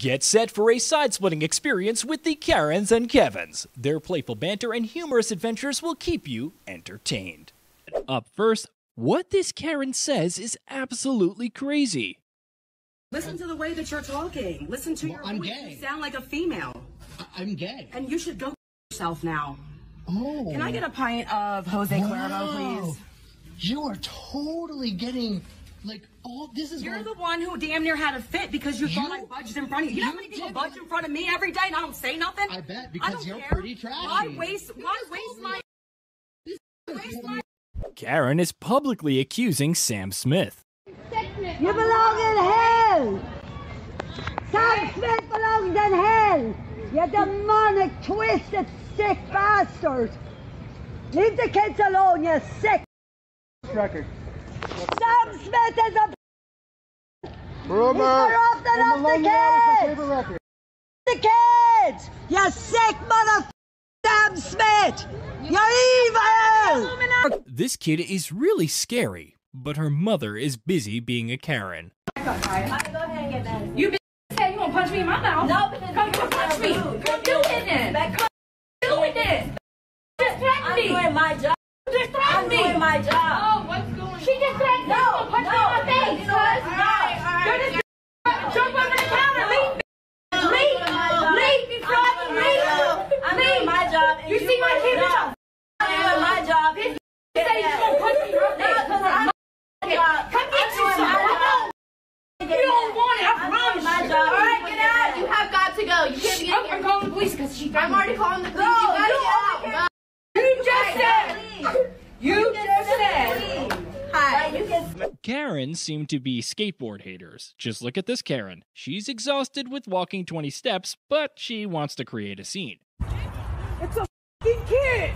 Get set for a side splitting experience with the Karens and Kevins. Their playful banter and humorous adventures will keep you entertained. Up first, what this Karen says is absolutely crazy. Listen to the way that you're talking. Listen to Well, your I'm voice. gay. You sound like a female. I- I'm gay. And you should go yourself now. Oh. Can I get a pint of Jose Cuervo, please? You are totally getting like all this is You're what- the one who damn near had a fit because you, thought You- I budged in front of you. You know how you many people budge in front of me every day and I don't say nothing? I bet, I because don't you're care. pretty trashy. Why waste? Why waste my? Waste my Karen is publicly accusing Sam Smith. You belong in hell! Sam Smith belongs in hell! You demonic, twisted, sick bastard! Leave the kids alone, you sick! record. Sam Smith is a Rumor. corrupted Home of the was my kids! the kids! You sick mother Sam Smith! You're evil! This kid is really scary, but her mother is busy being a Karen. You said you gonna punch me in my mouth. No, come, come punch me. Come do it then. Come do it then. Just threaten I'm doing my job. Just threaten I'm doing my job. Oh, what's going just. No, gonna me in my face. You know? All right, all right. You're just jump over the counter. Leave. I'm Leave. doing my job. Leave before I can leave. I'm doing my job. You see my kid? I'm doing my job. This say you gonna punch me in my face. I'm Okay, job. Come get you some. my Come job. on. You don't want it. I promise you. All right, get out. You have got to go. You can't be in I'm calling the police because she. I'm already calling the police. Go. You gotta get out. Go. You just said. You just said. Hi. You can Karens seem to be skateboard haters. Just look at this Karen. She's exhausted with walking 20 steps, but she wants to create a scene. It's a fucking kid!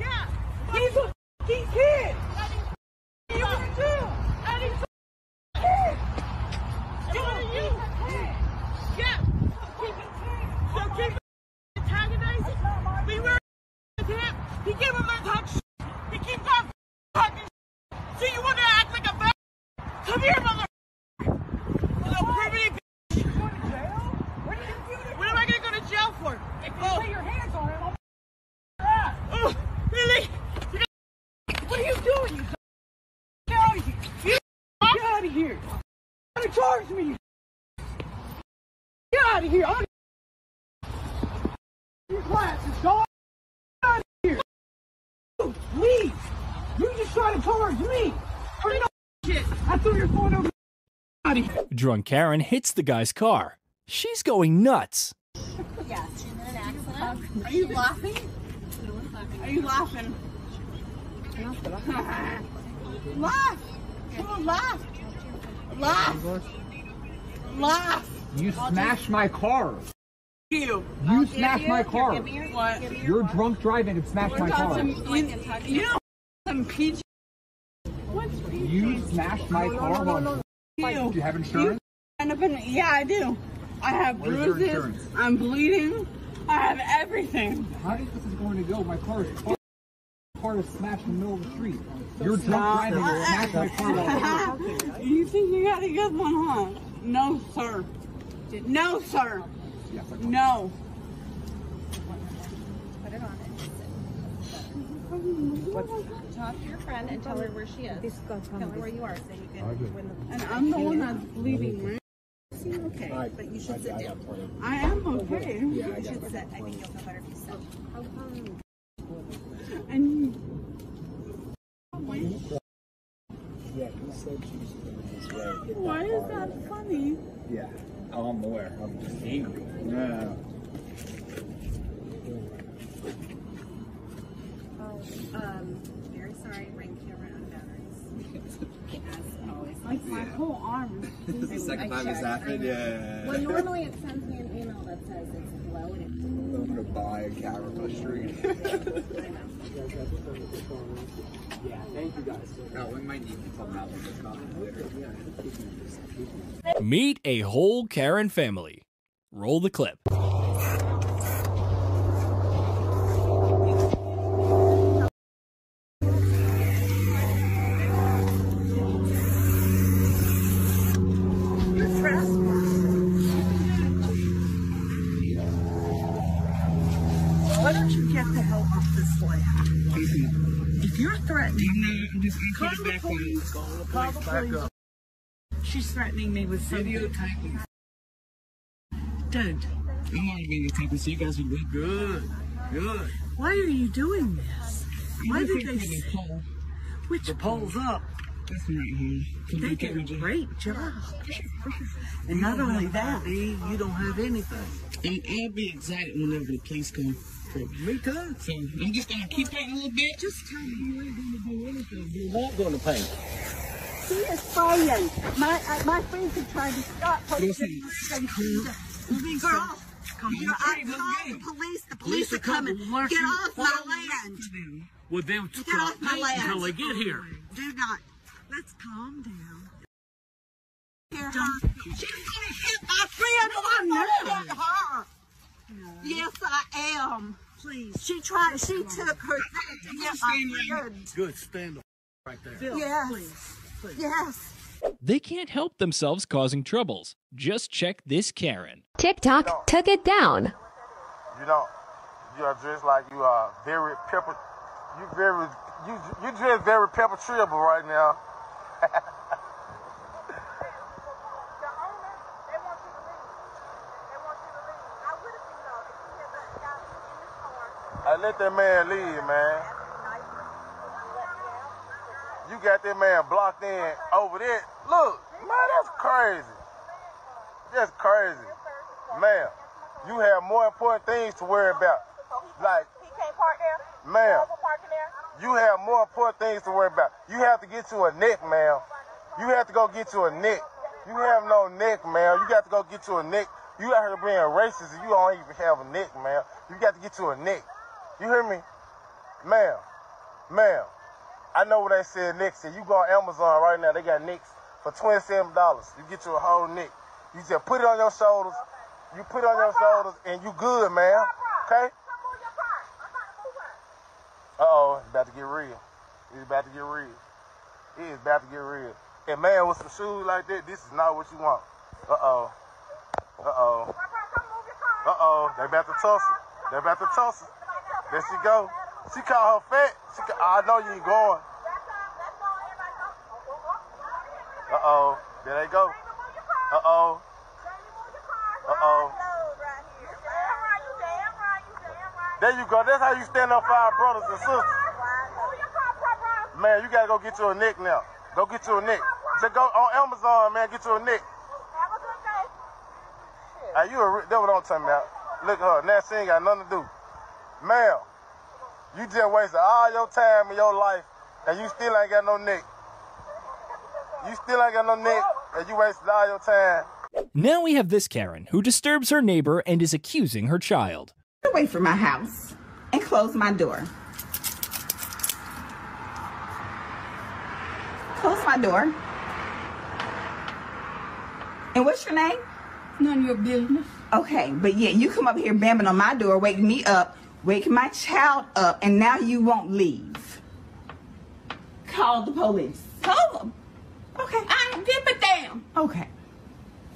Yeah! He's a fucking kid! You are too! And he's a kid! So are you! Yeah! So keep antagonizing? We were with him. He gave him a talk shit. He keeps on talking shit. So you want to act like a bad Come here, mother Little primitive bitch. Going to jail? What am I going to go to jail for? If you put your hands on him, I'll Oh, really? What are you doing, you Get out of here! You Get out of here! You're gonna charge me! Get out of here! I'm your glasses, dog! Get out of here! You, Leave! You just trying to charge me! Or no shit! I threw your phone over. Out of here! Drunk Karen hits the guy's car. She's going nuts. Are you laughing? Are you laughing? laugh! Come on, laugh! Laugh! Laugh! You smashed my car. You. You smashed my car. What? You're drunk driving and smashed my car. You, you know some PG. You smashed my car. while- Do you have insurance? Up in, yeah, I do. I have Where's your bruises. insurance? I'm bleeding. I have everything. How do you think this is going to go? My car is my car is smashed in the middle of the street. You're drunk driving and smashed my car you think you got a good one, huh? No, sir. No, sir. Yes, I- No. Talk to your friend and tell her where she is. Tell her where you are so you can win the And I'm the one that's bleeding, right? okay. But you should sit down. I am okay. You should sit. I think you'll feel better if you sit. And Yeah, he said she was going this way. why is that funny? Yeah. Oh, I'm aware. I'm just angry. Yeah. Oh, um, very sorry. Ring camera on batteries. As always. Like my whole arm. Is the second time it's checked, happened. Yeah. Well, normally it sends me an email that says it's I'm gonna buy a on the street. Meet a whole Karen family. Roll the clip. Call the police the back police. up. She's threatening me with something. Videotape me. Dude, I'm already videotaping, so you guys will be good. Good. why are you doing this? Why I'm did they the pole. which The pole's up. This one right here. Can They did a just- great job. And not only that, D, you don't have anything. And I'll be excited whenever the police come. for me. Too. So I'm just gonna keep it a little bit. Just tell me you ain't gonna do anything. You won't go to paint. She is fighting. My uh, my friends are trying to stop her. Listen. Girl, you're I called the police. The police are coming. Get off my land. Well, then Get off my land. until they get here. Do not. Let's calm down. Hear her. She's gonna hit my friend. I'm not hit her. Yes, I am. Please. She tried. She took her thing to hit my friend. Good, stand up right there. Yes. Yes. They can't help themselves causing troubles. Just check this Karen. TikTok took it down. You know, you are dressed like you are very pepper. You very you you dress very pepper treeable right now. I let that man leave, man. You got that man blocked in over there. Look, man, that's crazy. That's crazy. Man, you have more important things to worry about. Like, He can't park there? ma'am, you have more important things to worry about. You have to get to a neck, ma'am. You have to go get to a neck. You have no neck, ma'am. You got to go get to a neck. You out here being racist and you don't even have a neck, ma'am. You got to get to a neck. You hear me? Ma'am, ma'am, I know what they said next. to You go on Amazon right now, they got necks for $27. You get you a whole nick. You just put it on your shoulders. You put it on your shoulders and you good, man. Okay? Uh-oh, it's about to get real. It's about to get real. It is about to get real. And man, with some shoes like that, this is not what you want. Uh-oh. Uh-oh. Uh-oh. They about to tussle. They about to tussle. There she go. She called her fat. She I know you ain't going. Uh-oh. There they go. Uh-oh. Uh-oh. There you go. That's how you stand up for our brothers and sisters. Man, you gotta go get you a nick now. Go get you a nick. Just go on Amazon, man. Get you a nick. Hey, you a that's what I'm talking about. Look at her. Now she ain't got nothing to do. Ma'am, you just wasted all your time and your life, and you still ain't got no nick. You still ain't got no nick, and you wasted all your time. Now we have this Karen who disturbs her neighbor and is accusing her child. away from my house and close my door. Close my door. And what's your name? None of your business. Okay, but yeah, you come up here banging on my door, waking me up, waking my child up, and now you won't leave. Call the police. Call them. Okay. I don't give a damn. Okay.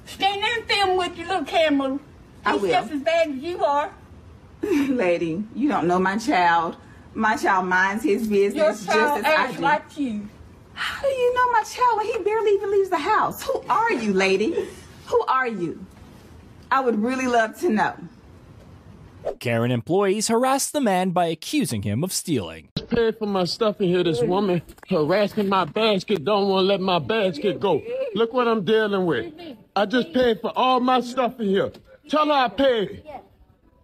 Stand there and film with your little camera. I He's will. just as bad as you are. Lady, you don't know my child. My child minds his business Your just child as I acts like you. How do you know my child when he barely even leaves the house? Who are you, lady? Who are you? I would really love to know. Karen employees harass the man by accusing him of stealing. paid for my stuff in here. This woman harassing my basket, don't want to let my basket go. Look what I'm dealing with. I just paid for all my stuff in here. Tell her I paid.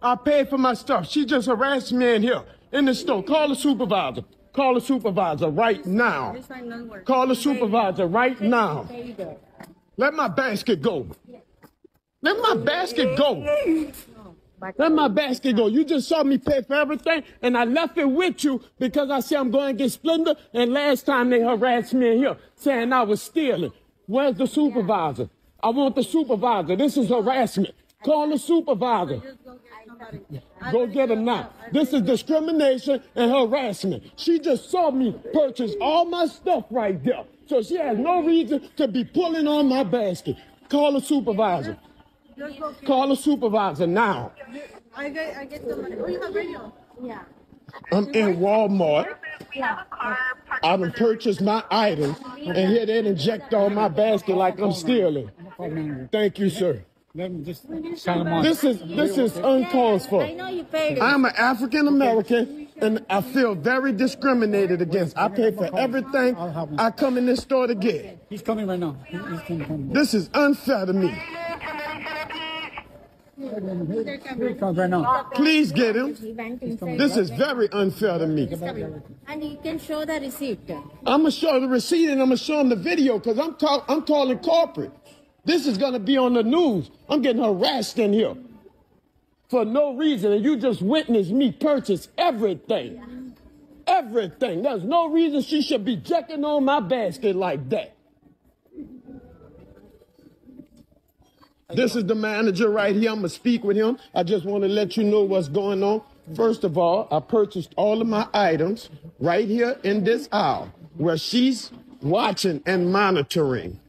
I paid for my stuff. She just harassed me in here in the store. Call the supervisor. Call the supervisor right now. Call the supervisor right now. Let my basket go. Let my basket go. Let my basket go. You just saw me pay for everything, and I left it with you because I said I'm going to get Splenda. And last time they harassed me in here saying I was stealing. Where's the supervisor? I want the supervisor. This is harassment. Call the supervisor. Go get him now. This is discrimination and harassment. She just saw me purchase all my stuff right there. So she has no reason to be pulling on my basket. Call the supervisor. Call the supervisor now. I get, I get the money. Oh, you have radio? Yeah. I'm in Walmart I done purchased my items, and here they inject on my basket like I'm stealing. Thank you, sir. This is this is uncalled for. I know you paid. I'm an African American, and I feel very discriminated against. I pay for everything I come in this store to get. He's coming right now. He- He's coming. coming. This is unfair to me. He comes right now. Please get him. He went inside. This is very unfair to me. And you can show the receipt. I'm gonna show the receipt and I'm gonna show him the video because I'm call, I'm calling corporate. This is gonna be on the news. I'm getting harassed in here for no reason, and you just witnessed me purchase everything, everything. There's no reason she should be checking on my basket like that. This is the manager right here. I'm gonna speak with him. I just want to let you know what's going on. First of all, I purchased all of my items right here in this aisle where she's watching and monitoring.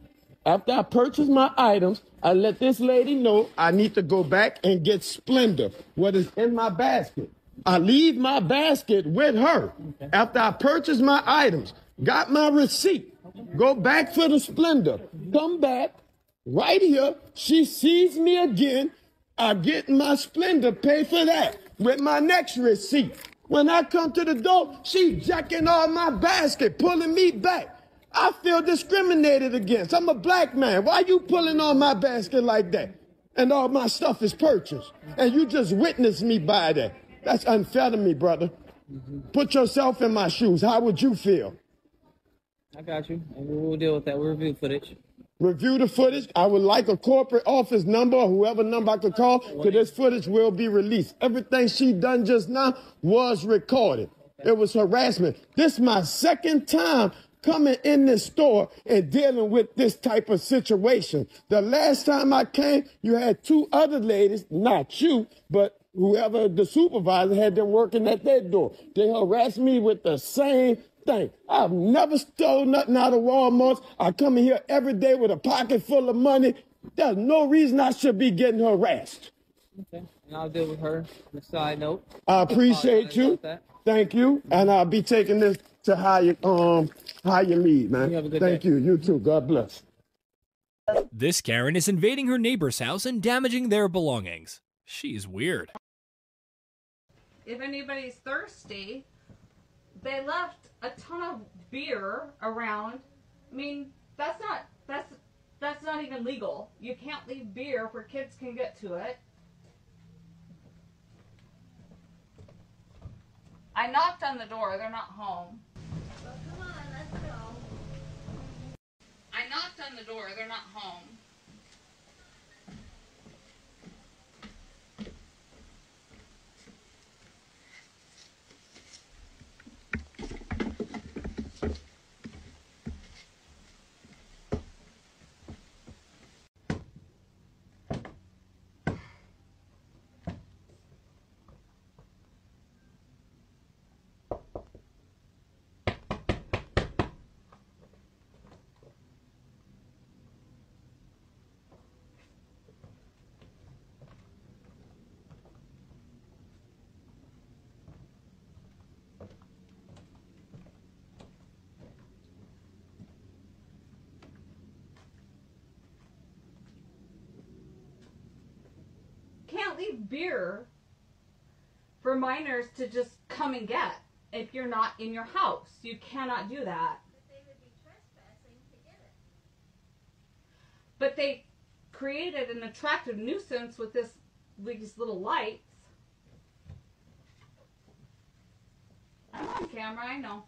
After I purchased my items, I let this lady know I need to go back and get Splenda, what is in my basket. I leave my basket with her after I purchased my items, got my receipt, go back for the Splenda, come back, right here, she sees me again. I get my Splenda, pay for that with my next receipt. When I come to the door, she jacking all my basket, pulling me back. I feel discriminated against. I'm a black man. Why you pulling on my basket like that? And all my stuff is purchased. And you just witnessed me buy that. That's unfair to me, brother. Put yourself in my shoes. How would you feel? I got you. And we'll we'll deal with that. We'll review footage. Review the footage. I would like a corporate office number or whoever number I could call because this footage will be released. Everything she done just now was recorded. It was harassment. This is my second time coming in this store and dealing with this type of situation. The last time I came, you had two other ladies, not you, but whoever the supervisor had them working at that door. They harassed me with the same thing. I've never stole nothing out of Walmart. I come in here every day with a pocket full of money. There's no reason I should be getting harassed. Okay. And I'll deal with her. On a side note. I appreciate apologize you. Thank you. And I'll be taking this to higher um higher lead, man. You have a good Thank day. you. You too. God bless. This Karen is invading her neighbor's house and damaging their belongings. She's weird. If anybody's thirsty, they left a ton of beer around. I mean, that's not that's that's not even legal. You can't leave beer where kids can get to it. I knocked on the door. They're not home. Well, come on, let's go. I knocked on the door. They're not home. Leave beer for minors to just come and get if you're not in your house. You cannot do that. But they created an attractive nuisance with this these little lights. I'm on camera, I know.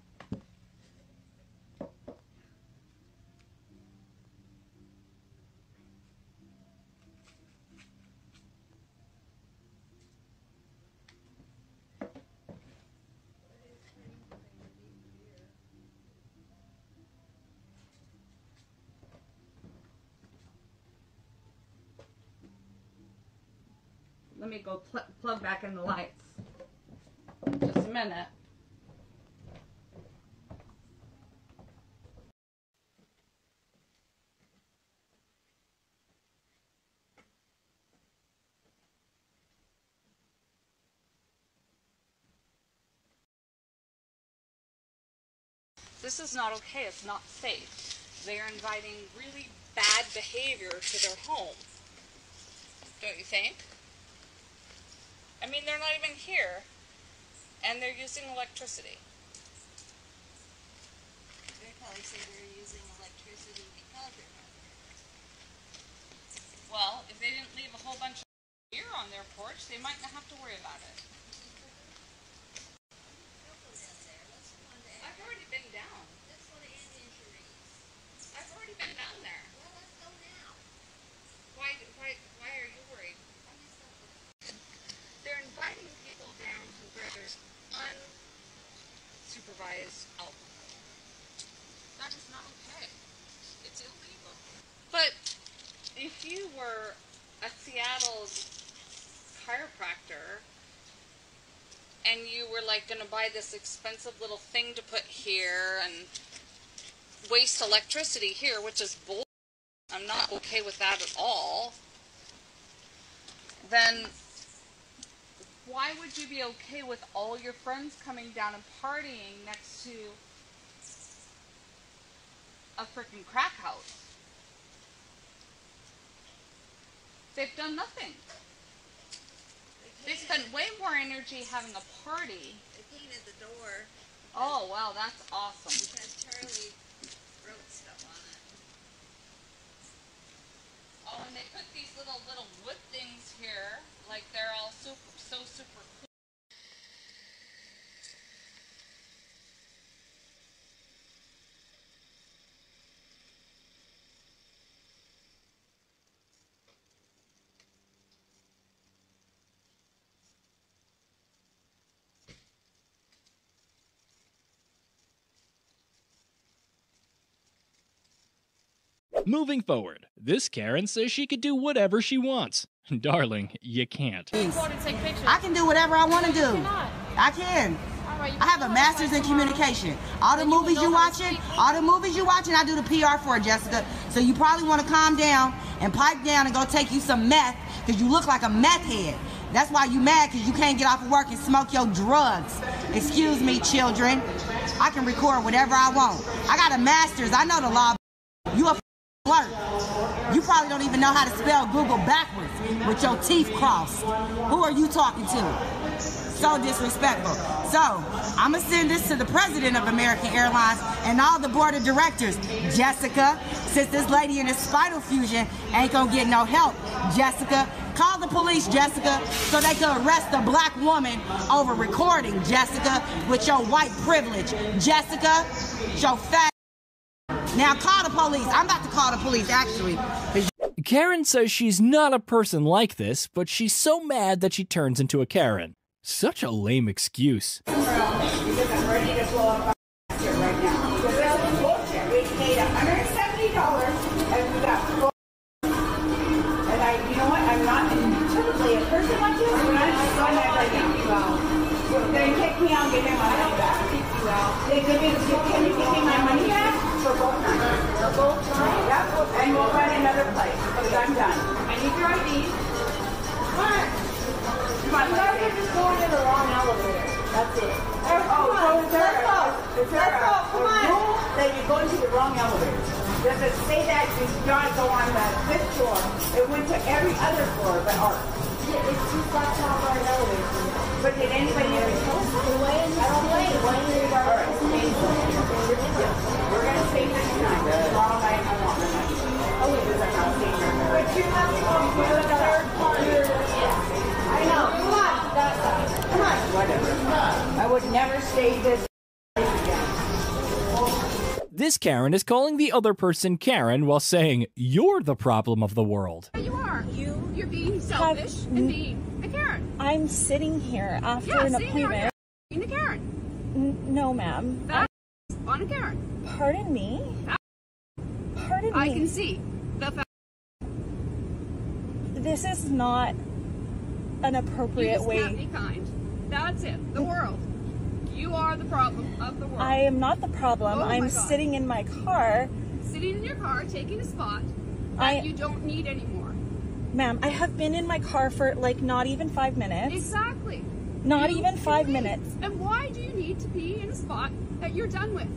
Let me go pl- plug back in the lights. Just a minute. This is not okay. It's not safe. They are inviting really bad behavior to their home. Don't you think? I mean, they're not even here, and they're using electricity. They probably say they're using electricity because they're not Well, if they didn't leave a whole bunch of beer on their porch, they might not have to worry about it. I've already been down. I've already been down there. Why, why, why are you worried? They're inviting people down to where there's unsupervised alcohol. That is not okay. It's illegal. But if you were a Seattle's chiropractor and you were like going to buy this expensive little thing to put here and waste electricity here, which is bull. I'm not okay with that at all. Then why would you be okay with all your friends coming down and partying next to a freaking crack house? They've done nothing. They spent way more energy having a party. They painted the door Oh wow, that's awesome. because Charlie wrote stuff on it. Oh, and they put these little little wood things here, like they're all super so super cool. Moving forward, this Karen says she could do whatever she wants. Darling, you can't. I can do whatever I want to do. I can. I have a master's in communication. All the movies you watching, all the movies you watching, I do the PR for it, Jessica. So you probably want to calm down and pipe down and go take you some meth because you look like a meth head. That's why you mad because you can't get off of work and smoke your drugs. Excuse me, children. I can record whatever I want. I got a master's. I know the law. You a You probably don't even know how to spell Google backwards with your teeth crossed. Who are you talking to? So disrespectful. So, I'm going to send this to the president of American Airlines and all the board of directors. Jessica, since this lady in a spinal fusion ain't going to get no help, Jessica, call the police, Jessica, so they can arrest a black woman over recording, Jessica, with your white privilege. Jessica, your fat. Now call the police. I'm about to call the police, actually. Karen says she's not a person like this, but she's so mad that she turns into a Karen. Such a lame excuse. We Your ID. Come on. Come on, just going in the wrong elevator. That's it. Oh, so is there, is there a, a rule that you're going to the wrong elevator? Does it say that you gotta go on the fifth floor? It went to every other floor but ours. It's too far to have our elevator. But did anybody ever tell us? that? I don't think the one year All right. We're gonna stay here tonight. I would never stay this This Karen is calling the other person Karen while saying, You're the problem of the world. You are. You, you're being selfish and being a Karen. I'm sitting here after Yeah, an sitting here, appointment. Being a Karen. N- no, ma'am. That's on a Karen. Pardon me? Pardon me. I can see the fact This is not an you appropriate just can't be kind. That's it. The world. You are the problem of the world. I am not the problem. Oh I'm sitting in my car. Sitting in your car, taking a spot that I- you don't need anymore. Ma'am, I have been in my car for like not even five minutes. Exactly. Not even five minutes. And why do you need to be in a spot that you're done with?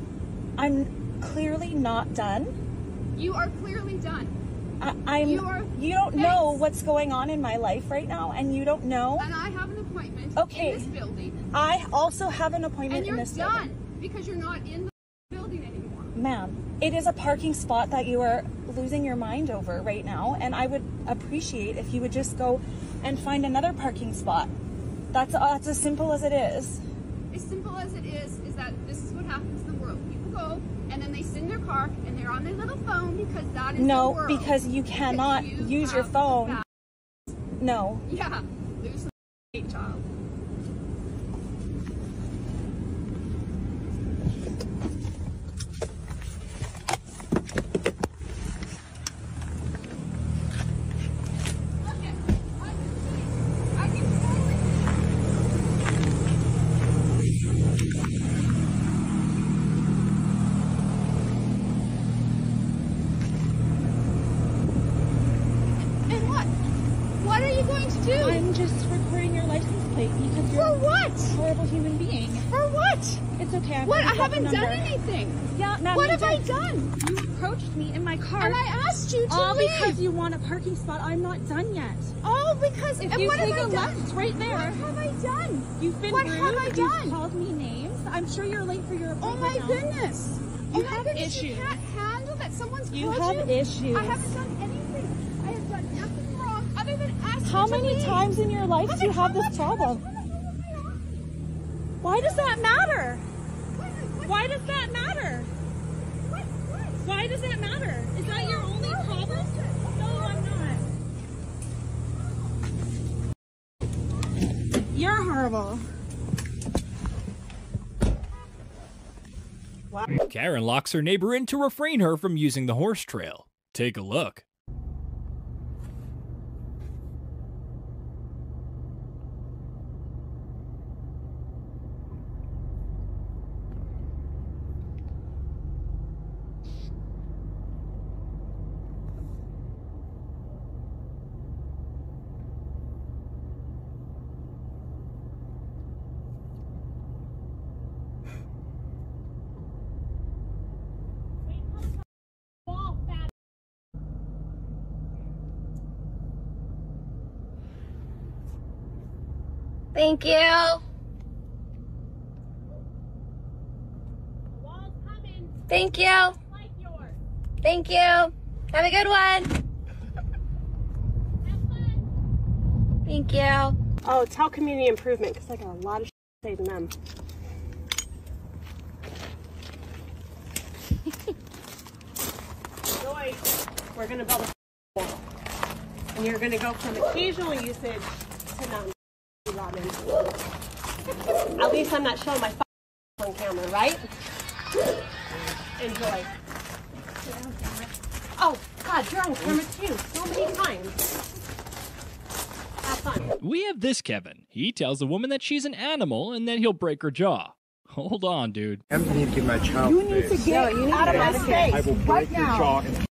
I'm clearly not done. You are clearly done. I, I'm. You are- you don't know what's going on in my life right now, and you don't know. And I have an appointment Okay. in this building. I also have an appointment And you're done because you're not in the building anymore. Ma'am, it is a parking spot that you are losing your mind over right now, and I would appreciate if you would just go and find another parking spot. That's, uh, that's as simple as it is. As simple as it is, is that this is what happens in the world. People go and then they sit in their car and they're on their little phone because that is the No, because you cannot you use your phone. No. Yeah, lose a child. And what? What are you going to do? I'm just recording your license plate because you're For what? a horrible human being. For what? It's okay. I've What? I already got the haven't done number. anything. Yeah, ma'am, What you have I did. done? You approached me in my car. And I asked you to All leave. because you want a parking spot. I'm not done yet. Oh, because If and you what take have a I done? left right there. What have I done? You've been What rude. have I You've done? called me names. I'm sure you're late for your oh appointment Oh my now. goodness. You oh have goodness, You issues. can't handle that someone's You called have you. issues. I haven't done anything. I have done nothing wrong other than ask How you many leave. times in your life do you have this problem? Why does that matter? Why does that matter? Why does that matter? Is that your only problem? No, I'm not. You're horrible. Karen locks her neighbor in to refrain her from using the horse trail. Take a look. Thank you. Thank you. Thank you. Have a good one. Have fun. Thank you. Oh, tell community improvement because I got a lot of shit to say to them. Joyce, we're gonna build a wall, and you're gonna go from occasional usage to not Robin. At least I'm not showing my on camera, right? Enjoy. Oh God, you're on camera too. So many times. Have fun. We have this Kevin. He tells the woman that she's an animal and then he'll break her jaw. Hold on, dude. I need to give my child You need to space. get out of my space I will right your now. jaw and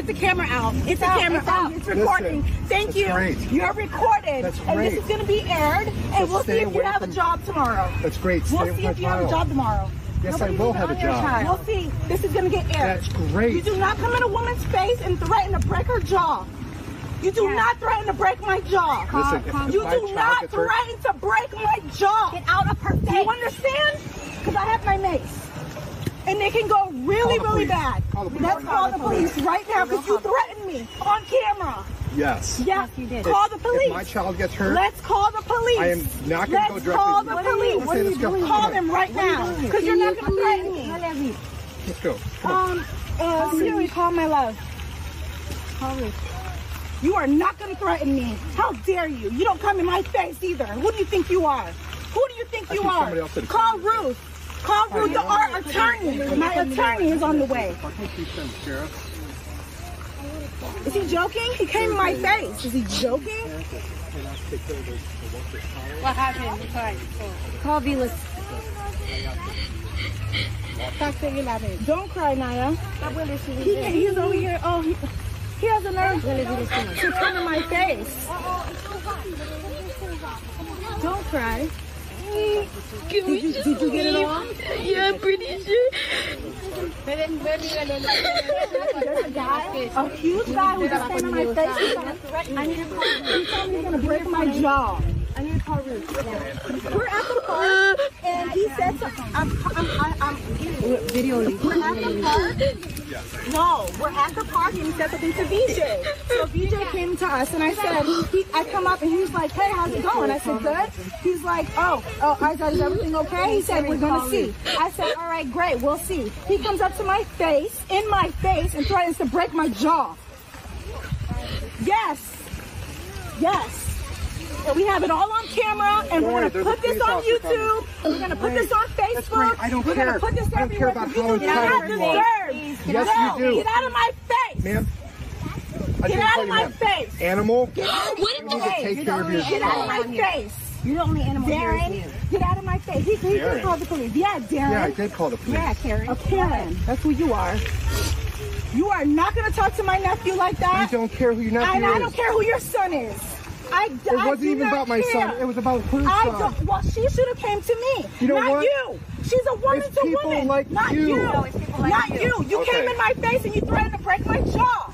Get the camera out. Get the out, camera it's out. out. It's recording. Listen, Thank you. great. You're recorded. That's And this is going to be aired. And So we'll see if you away have a job tomorrow. That's great. Stay We'll see if you have a job tomorrow. Yes, Nobody I will have a job. child. We'll see. This is going to get aired. That's great. You do not come in a woman's face and threaten to break her jaw. You do not threaten to break my jaw. Listen, if you do not gets hurt- threaten to break my jaw. Get out of her face. You understand? Because I have my mace. And they can go really, Call really bad. Call Let's call the police right now because you threatened me on camera. Yes. Yes, you did. Call the If my child gets hurt, Let's call the police. I am not gonna Let's go directly- call the What are you- police. what are you doing? Call them right What are you now because you're not going to threaten me. let's go. Um, uh, Siri, call my love. Call me. You are not going to threaten me. How dare you? You don't come in my face either. Who do you think you are? Who do you think I you think are? else. Call Ruth. Call the our attorney. My attorney is on the way. I think you send sheriff. Is he joking? He came in my face. Is he joking? What happened? Sorry. Call Velas. Don't cry, Naya. He, he's over here. Oh, he, he has a nerve to come in my face. Don't cry. Did you, did you get it on? Yeah, I'm pretty sure. There's a guy, a huge guy who just came in my face. Gonna threaten me. He told me he's gonna break my jaw. I need to call Ruth. We're at the park, and he said something. I'm, I'm, I'm, video. We're at the park. No, we're at the park, and he said something to VJ. So VJ came to us, and I said, he, I come up, and he's like, Hey, how's it going? I said, Good. He's like, Oh, oh, I said, Is everything okay? He said, We're gonna see. I said, All right, great, we'll see. He comes up to my face, in my face, and threatens to break my jaw. Yes. Yes. And we have it all on camera, and we're gonna put this on YouTube. We're gonna put this on Facebook. I don't we're care. Gonna put this I don't care everywhere. about You how do not entitled you are. deserve. Yes, no, you do. Get out of my face. Ma'am, Get out of my ma'am. face. Animal, Get out of you my need to face. take care of your Get out of my face. You're the only animal Darren, get out of my face. He, he Darren. did call the police. Yeah, Darren. Yeah, I did call the police. Yeah, Karen. Oh, Karen. That's who you are. You are not going to talk to my nephew like that. You don't care who your nephew And I don't care who your son is. I, It wasn't even about my son. It was about her I son. Don't, well, she should have came to me. You know not what? you. She's a woman It's to people woman. like not you. you. No, it's people like not you. you. You Okay. came in my face and you threatened to break my jaw.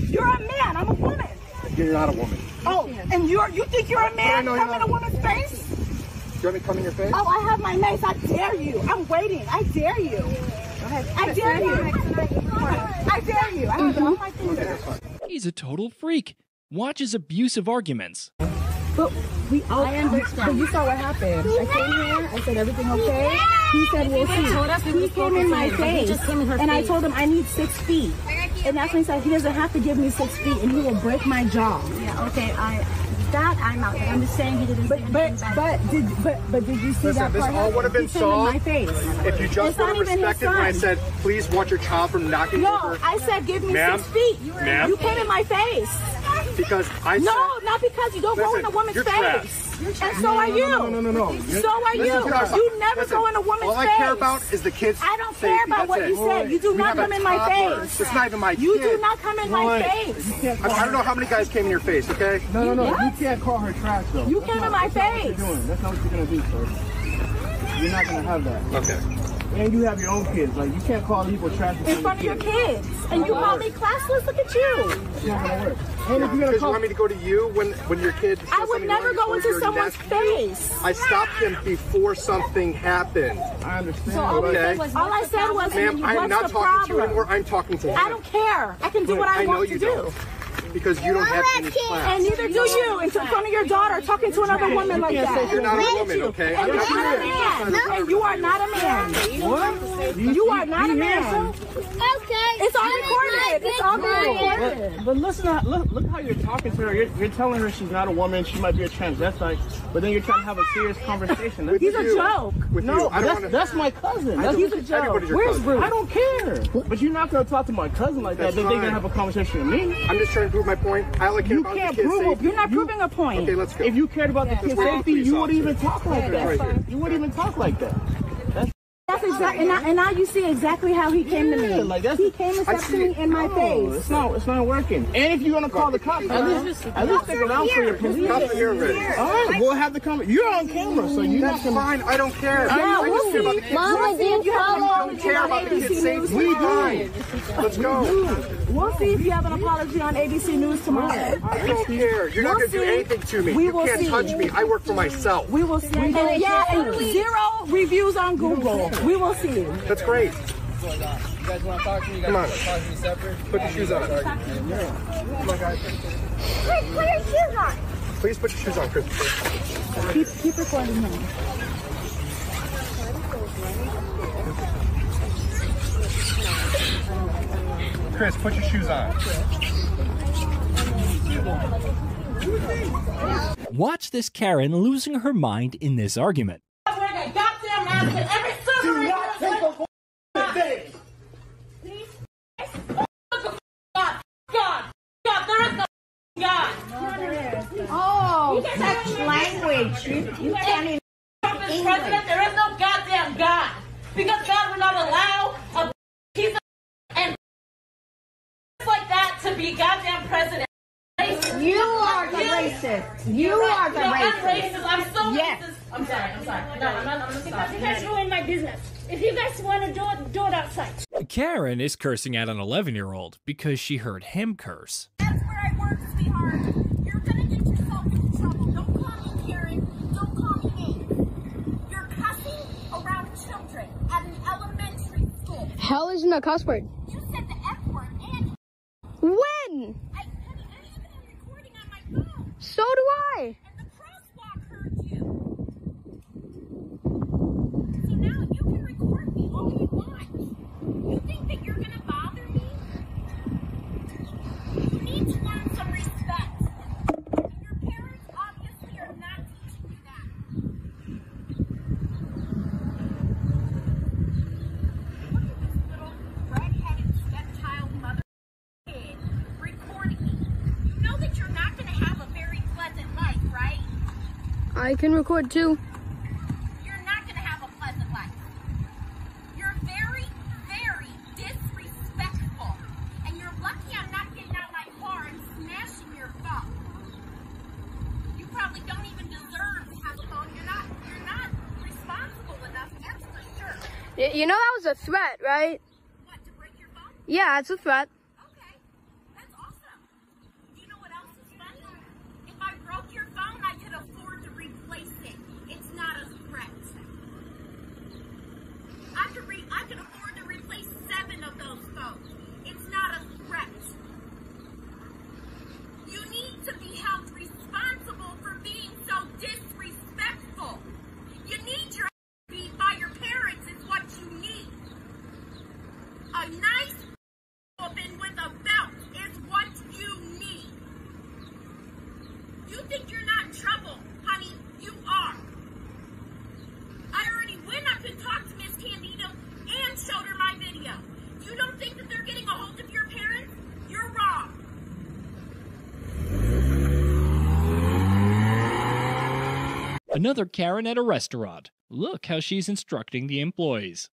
You're a man. I'm a woman. You're not a woman. Oh, and you're you think you're a man? know Come in a woman's face? Do you want me to come in your face? Oh, I have my mace. I dare you. I'm waiting. I dare you. I dare you. I mm-hmm. dare you. I have it on my finger. He's a total freak. Watch his abusive arguments. But we all I understand. But you saw what happened. I came here. I said everything okay. He said we'll see. told us He came in my focusing, but he face, just came in her and I told him I need six feet. And that's when he said he doesn't have to give me six feet, and he will break my jaw. Yeah, okay, I, that I'm not, I'm just saying he didn't But say but but did but but did you see Listen, that this part? all would have been He came in solved my face. if you It's just not would have even his respected when I said, please watch your child from knocking No, over. I said give me Ma'am? six feet. Ma'am? You came in my face. Because I no, said, not because you don't go in a woman's you're face. trash. And so are you. No, no, no, no, no. You're- So are you. to what I'm saying. You never Listen, go in a woman's face. all. I care about is the kids' I don't care safety. about That's what it. you said. You do We not come in my face. It's not even my You kid. do not come in my face. I, I don't know how many guys came in your face, okay? No, no, no. What? You can't call her trash, though. You That's came not- in my that's not what face. you're doing. That's not what you're gonna do, sir. You're not gonna have that. Okay. And you have your own kids. Like you can't call people trash In front of your kids. And you call me classless? Look at you. It's not gonna work. And if you're gonna Because you call, want me to go to you when, when your kid says I would never go into someone's nephew? face. I stopped him before something happened. I understand. So all, Okay. was, all I said was, Ma'am, I'm not talking problem? to you anymore. I'm talking to him. I don't care. I can do what I, I know want you to do. don't. Because you don't have any class. And neither do you in front of your daughter talking to another woman like that. You're not a woman, okay? And you're not not a a man. And you are not a man. What? You are not a man. Okay. It's all recorded. It's all recorded. But, but listen, how- look, look how you're talking to her. You're, you're telling her she's not a woman. She might be a transvestite. But then you're trying to have a serious conversation. That's He's a you. joke. With no, you. I that's, wanna- that's my cousin. That's He's a joke. Your Where's. Bruce? I don't care. But you're not gonna talk to my cousin like that. Then they're gonna have a conversation with me. I'm just trying to prove my point. I only care You about can't the kids' prove safety. You're not proving a point. Okay, let's go. If you cared about the kids' wait for the safety, you wouldn't even talk like Yeah, that. right. You wouldn't even talk like that. That's That's exactly, and, now- and now you see exactly how he came to me. like that's- he came and I stepped to me in my no, face. It's not. It's not working. And if you're gonna call the cops, at least, at least stick around for your police. Cops are here already. All right, we'll have the comment. You're on camera, so you That's can. fine. I don't care. Yeah, I we'll just care about the see. Mama, safety. do you You have an follow? I don't care about the ABC kids' safety. We do. Fine. Let's go. We'll see if you have an apology on ABC News tomorrow. I don't care. You're not We'll going to do anything to me. We you can't see. touch me. I work for myself. We will see. And, yeah, and zero reviews on Google. We will see. That's great. You guys want to talk to me? You Come on. talk to me separate. Put your shoes on. Come on, guys. Put your shoes on. Please put your shoes on, Christopher. Keep, keep recording him. Chris, put your shoes on. Watch this Karen losing her mind in this argument. Wearing a goddamn mask Do not take a thing. God, God, God, there is no God. Oh, such language. You, you can't even Trump is president, there is no goddamn God. Because God will not allow a piece of and like that to be goddamn president. You are the racist. racist. You are the no, I'm racist. racist. I'm so Yes. racist. I'm sorry. I'm sorry. No, I'm not. I'm gonna Because you guys ruined my business. If you guys want to do it, do it outside. Karen is cursing at an 11 year old because she heard him curse. That's where I work, sweetheart. You're gonna get yourself in trouble. Don't call me Karen. Don't call me names. You're cussing around children at an elementary school. Hell isn't a cuss word. You said the F word and When? I, honey, I have it on recording on my phone. So do I. You. So now you can record me all you want. You think that you're gonna bother me? You need to learn some respect. And your parents obviously are not teaching you that. Look at this little red-headed stepchild mother kid recording me. You know that you're not gonna have a very pleasant life, right? I can record too. You're not going to have a pleasant life. You're very, very disrespectful. And you're lucky I'm not getting out my car and smashing your phone. You probably don't even deserve to have a phone. You're not, you're not responsible enough, that's for sure. You know that was a threat, right? What, to break your phone? Yeah, it's a threat. Okay. That's awesome. Do you know what else is funny? If I broke your phone, I could afford to replace it. It's not a threat. I could re- I could afford to replace seven of those phones. It's not a threat. You need to be held responsible for being so disrespectful. You need your beat by your parents is what you need. A nice whooping with a belt is what you need. You think you're not in trouble, honey? You are. I already went up and talked to Miss Candido and showed her my video. You don't think that they're getting a hold of your parents? You're wrong. Another Karen at a restaurant. Look how she's instructing the employees.